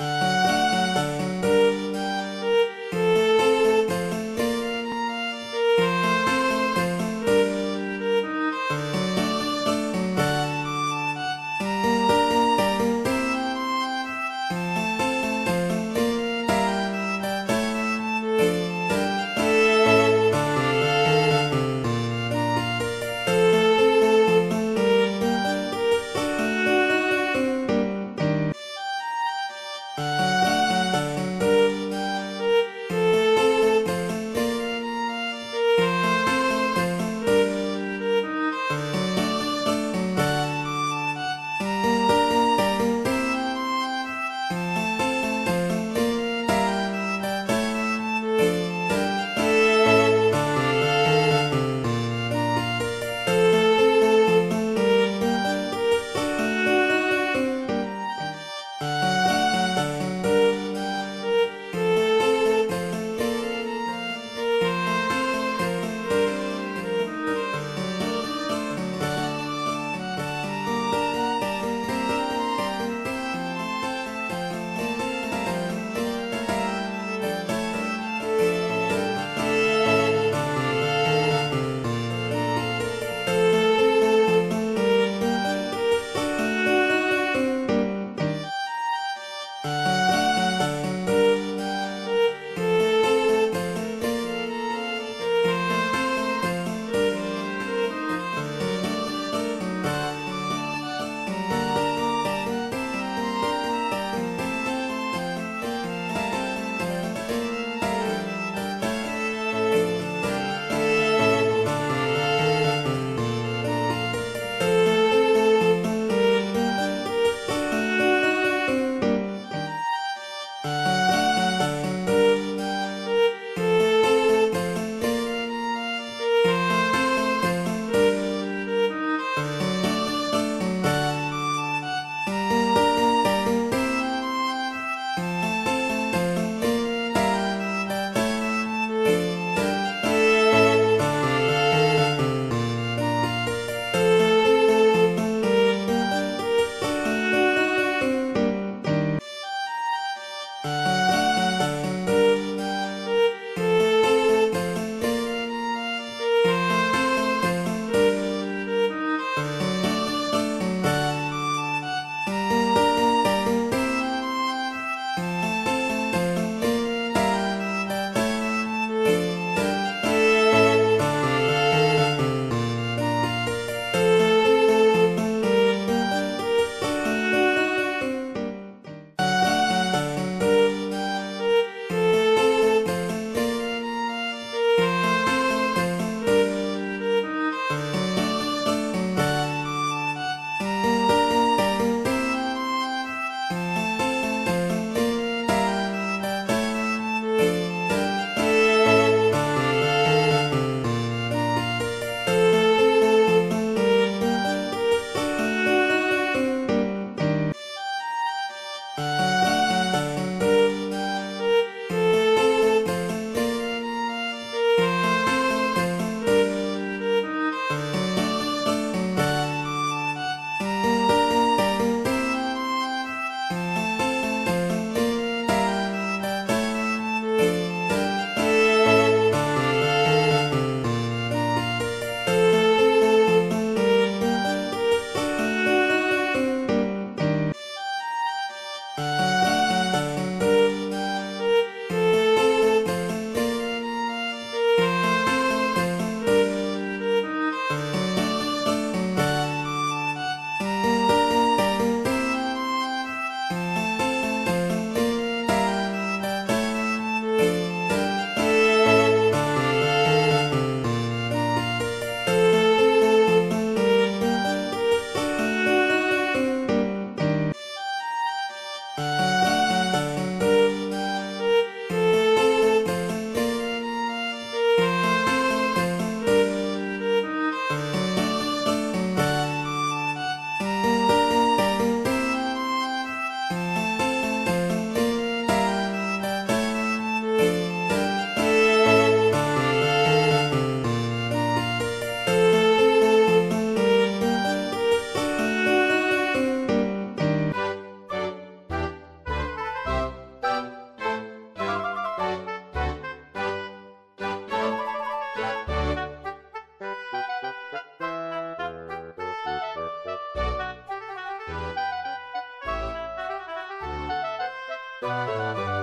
Música Música